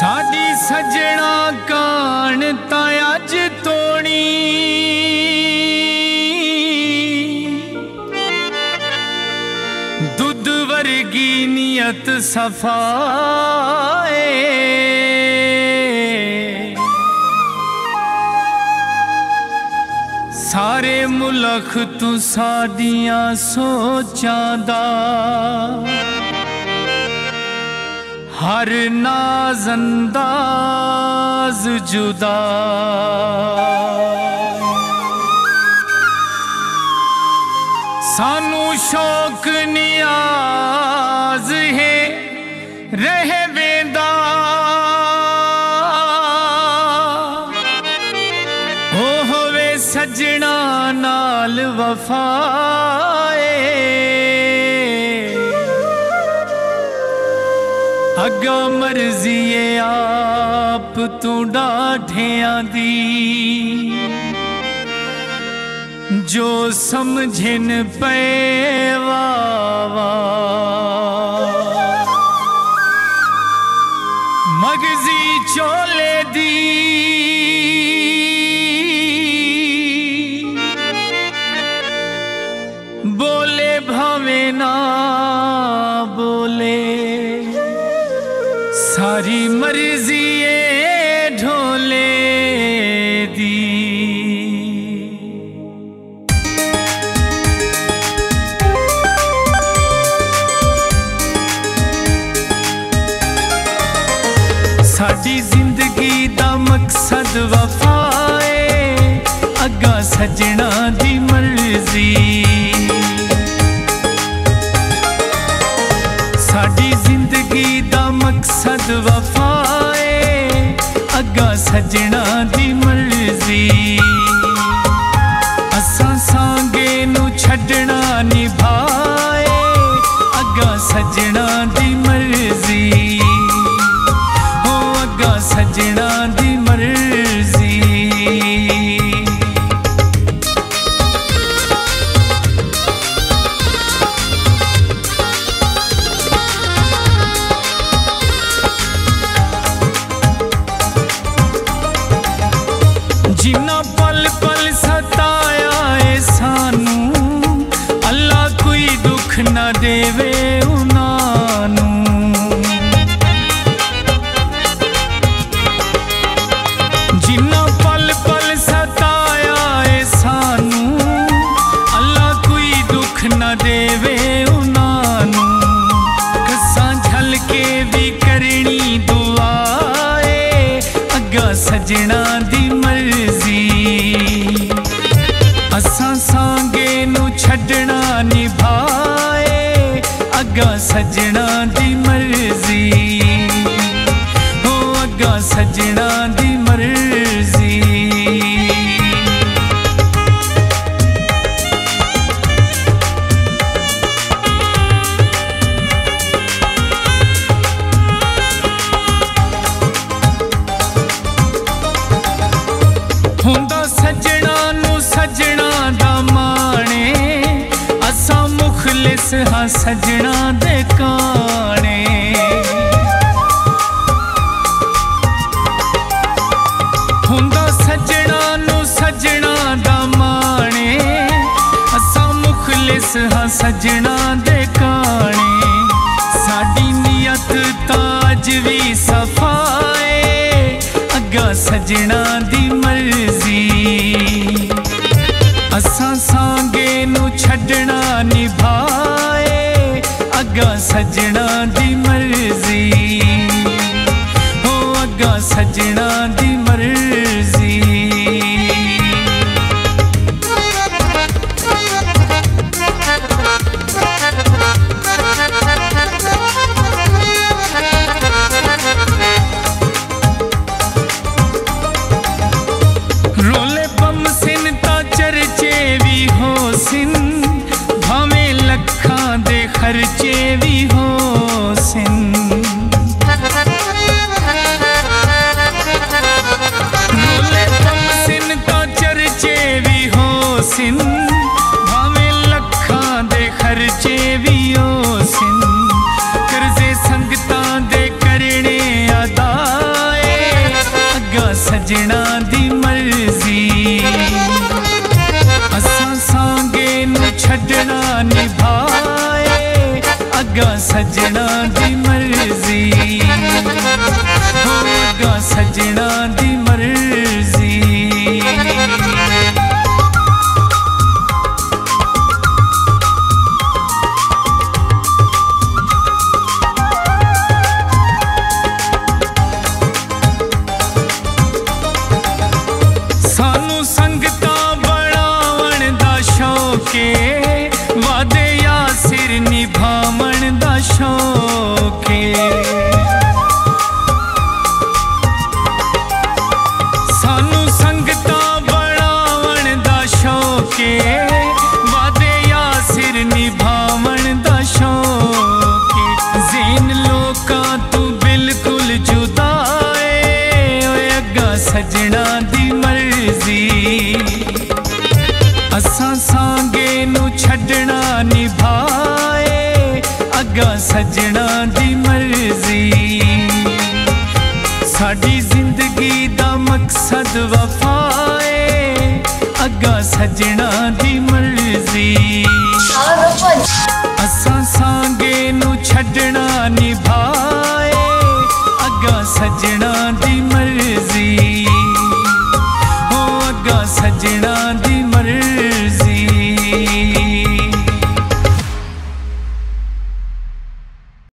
ਸਾਡੀ ਸਜਣਾ ਕਾਣ ਤਾਂ ਅੱਜ ਤੋਣੀ। ਦੁੱਧ ਵਰਗੀ ਨੀਅਤ ਸਫਾਏ। ਸਾਰੇ ਮੁਲਖ ਤੂੰ ਸਾਡੀਆਂ ਸੋਚਾਂ ਦਾ। ਹਰ ਨਾਜ਼ ਅੰਦਾਜ਼ ਜੁਦਾ। ਸਾਨੂੰ ਸ਼ੌਕ ਨਿਆਜ਼ ਹੈ, ਰਹੇ ਸਜਣਾ ਨਾਲ ਵਫਾਏ। ਅਗਾ ਮਰਜ਼ੀਏ ਆਪ ਤੂੰ ਡਾਢਿਆਂ ਦੀ। ਜੋ ਸਮਝਨ ਪਏ ਵਾਵਾ। ਮਗਜ਼ੀ ਚੋਲੇ ਦੀ ਮਰਜ਼ੀ ਏ ਢੋਲੇ ਦੀ ਸਾਡੀ ਜ਼ਿੰਦਗੀ ਦਾ ਮਕਸਦ ਵਫਾ ਏ ਅੱਗਾ ਸਜਣਾ ਦੀ ਮਰਜ਼ੀ ਸਜਣਾ ਦੀ ਮਰਜ਼ੀ। ਅਸਾਂ ਸਾਂਗੇ ਨੂੰ ਛੱਡਣਾ ਨਿਭਾਏ। ਅੱਗਾ ਸਜਣਾ ਦੀ ਦੇਵੇ ਉਹਨਾਂ ਨੂੰ। ਜਿੰਨਾ ਪਲ ਪਲ ਸਤਾਇਆ ਏ ਸਾਨੂੰ, ਅੱਲਾ ਕੋਈ ਦੁੱਖ ਨਾ ਦੇਵੇ ਉਹਨਾਂ ਨੂੰ। ਕਸਾਂ ਝਲ ਕੇ ਵੀ ਕਰਨੀ ਦੁਆਏ ਅੱਗਾ ਸਜਣਾ ਦੀ ਅੱਗਾ ਸਜਣਾ ਦੀ ਮੁਖਲਿਸ ਹਾਂ ਸਜਣਾ ਦੇ ਕਾਣੇ। ਹੁੰਦਾ ਸਜਣਾ ਨੂੰ ਸਜਣਾ ਦਾ ਮਾਣੇ। ਅਸਾਂ ਮੁਖਲਿਸ ਹਾਂ ਸਜਣਾ ਦੇ ਕਾਣੇ। ਸਾਡੀ ਨੀਅਤ ਤਾਜ ਵੀ ਸਫਾਏ। ਅੱਗਾ ਸਜਣਾ ਦੀ ਮਰਜ਼ੀ ਅਸਾਂ ਸਾਂਗੇ ਨੂੰ ਛੱਡਣਾ ਨਿਭਾਏ ਅੱਗਾ ਸੱਜਣਾ ਦੀ ਮਰਜ਼ੀ। ਹੋ ਅੱਗਾ ਸੱਜਣਾ ਦੀ ਸਿਨ ਭਾਵੇਂ ਲੱਖਾਂ ਦੇ ਖਰਚੇ ਵੀ ਓ ਸਿਨ ਕਰਜ਼ੇ ਸੰਗਤਾਂ ਦੇ ਕਰਨੇ ਅਦਾਏ ਅੱਗਾ ਸਜਣਾ ਦੀ ਮਰਜ਼ੀ ਅਸਾਂ ਸਾਂਗੇ ਨੂੰ ਛੱਡਣਾ ਨਿਭਾਏ ਅੱਗਾ ਸਜਣਾ ਦੀ ਮਰਜ਼ੀ ਹੋ ਅੱਗਾ ਸਜਣਾ ਦੀ ਏ ਵਾਦੇ ਯਾਸਿਰ ਨਿਭਾਵਣ ਦਾ ਸ਼ੌਕ ਏ। ਸਾਨੂੰ ਸੰਗਤਾਂ ਬਣਾਵਣ ਦਾ ਸ਼ੌਕ ਏ। ਅੱਗਾ ਸੱਜਣਾ ਦੀ ਮਰਜ਼ੀ। ਸਾਡੀ ਜ਼ਿੰਦਗੀ ਦਾ ਮਕਸਦ ਵਫਾਏ ਅੱਗਾ ਸੱਜਣਾ ਦੀ ਮਰਜ਼ੀ। ਅਸਾਂ ਸਾਂਗੇ ਨੂੰ ਛੱਡਣਾ ਨਿਭਾਏ, ਅੱਗਾ ਸੱਜਣਾ ਸਜਣਾ